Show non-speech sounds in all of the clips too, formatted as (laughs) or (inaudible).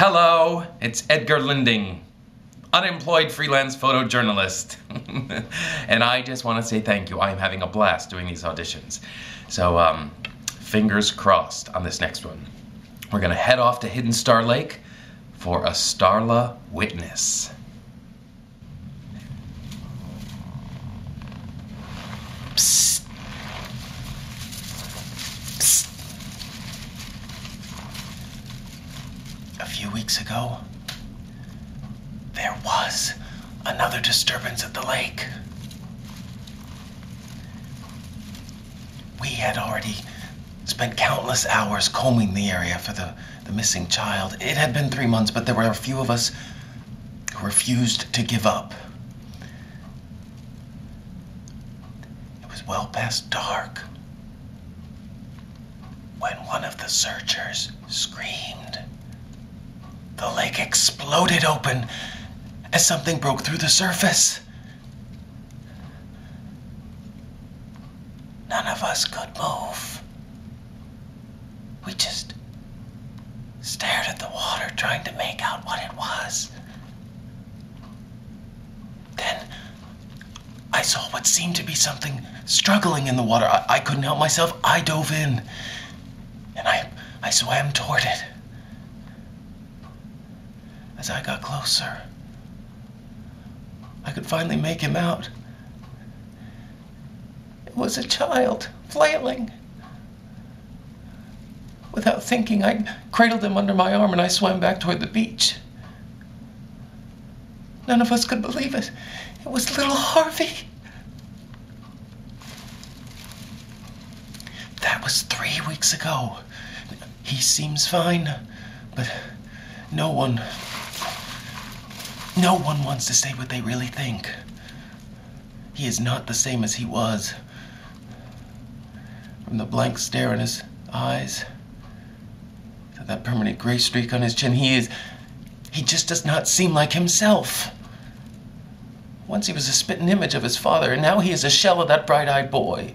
Hello, it's Edgar Linding, unemployed freelance photojournalist. (laughs) and I just want to say thank you. I am having a blast doing these auditions. So, um, fingers crossed on this next one. We're going to head off to Hidden Star Lake for a Starla witness. A few weeks ago, there was another disturbance at the lake. We had already spent countless hours combing the area for the, the missing child. It had been three months, but there were a few of us who refused to give up. It was well past dark when one of the searchers screamed. The lake exploded open as something broke through the surface. None of us could move. We just stared at the water, trying to make out what it was. Then I saw what seemed to be something struggling in the water. I, I couldn't help myself. I dove in and I, I swam toward it. As I got closer, I could finally make him out. It was a child flailing. Without thinking, I cradled him under my arm and I swam back toward the beach. None of us could believe it. It was little Harvey. That was three weeks ago. He seems fine, but no one. No one wants to say what they really think. He is not the same as he was. From the blank stare in his eyes to that permanent gray streak on his chin, he is. He just does not seem like himself. Once he was a spitting image of his father, and now he is a shell of that bright eyed boy.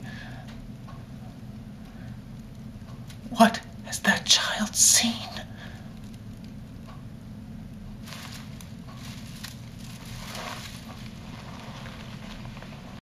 What has that child seen?